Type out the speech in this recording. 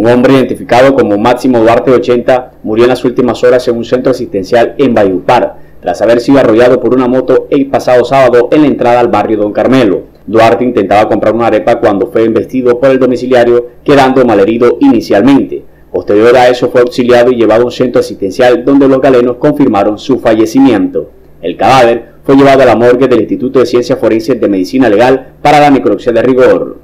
Un hombre identificado como Máximo Duarte 80 murió en las últimas horas en un centro asistencial en Bayupar, tras haber sido arrollado por una moto el pasado sábado en la entrada al barrio Don Carmelo. Duarte intentaba comprar una arepa cuando fue investido por el domiciliario, quedando malherido inicialmente. Posterior a eso fue auxiliado y llevado a un centro asistencial donde los galenos confirmaron su fallecimiento. El cadáver fue llevado a la morgue del Instituto de Ciencias Forenses de Medicina Legal para la necropsia de rigor.